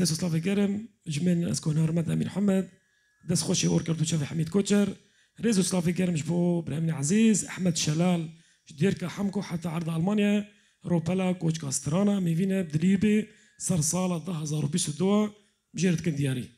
داس سلافي كرم جمان اسكون هرمت امين حمد دس خوشي اوركر تشافي حميد كوتشر ريزو سلافي كرم جبو برهم عزيز احمد شلال جدير حمكو حتى عرض المانيا روبالا كوتش كاسترانا ميفينا بدليبي صار صرصاله ظهر بيسو دوا بجيرة كندياري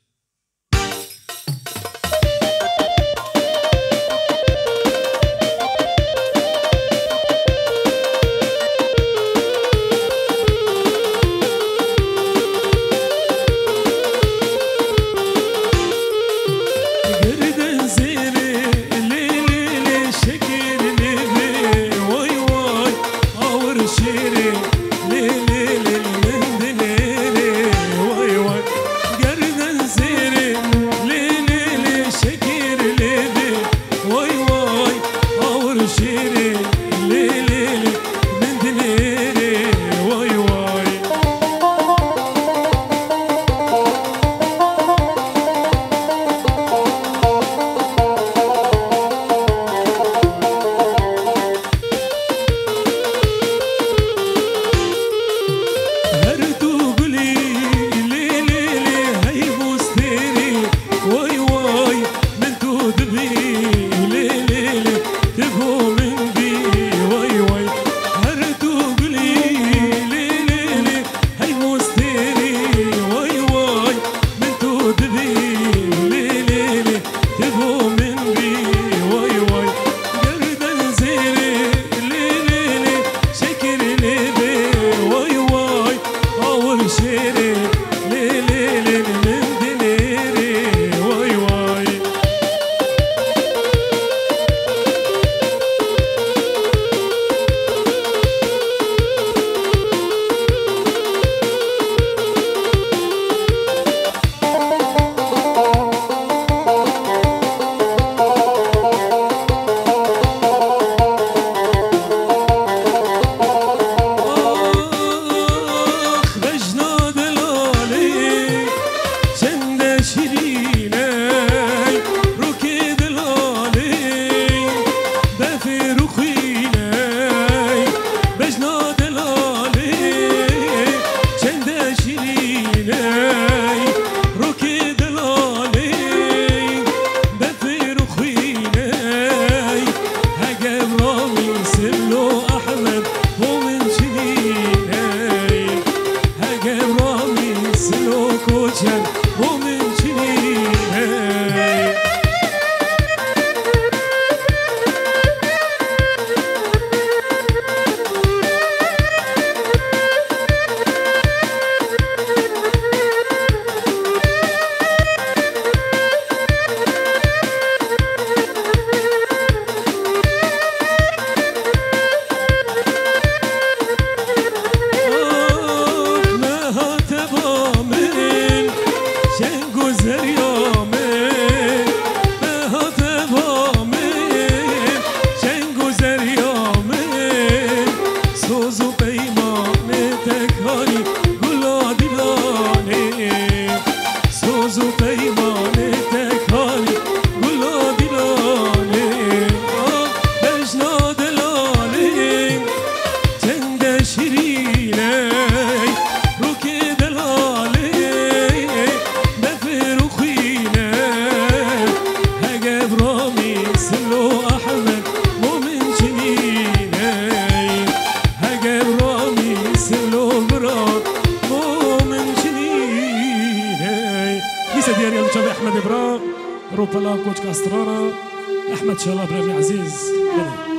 Sino koqen, po mi شباب احمد إبراهيم روبلا كوتش كاسترارا أحمد شلابري عزيز. هذه